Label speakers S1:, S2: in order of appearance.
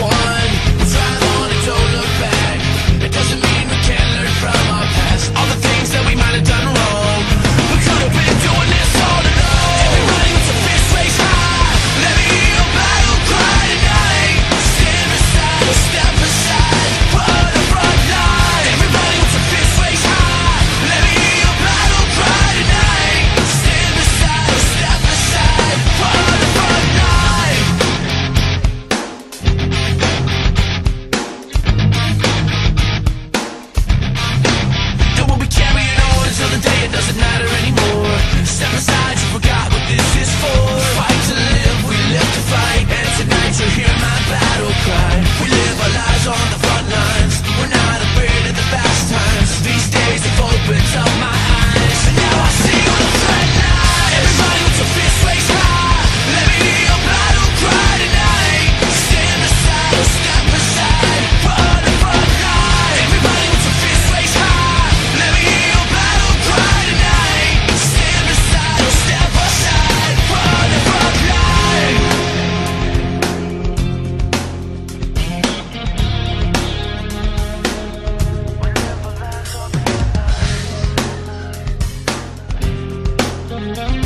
S1: one
S2: Thank you.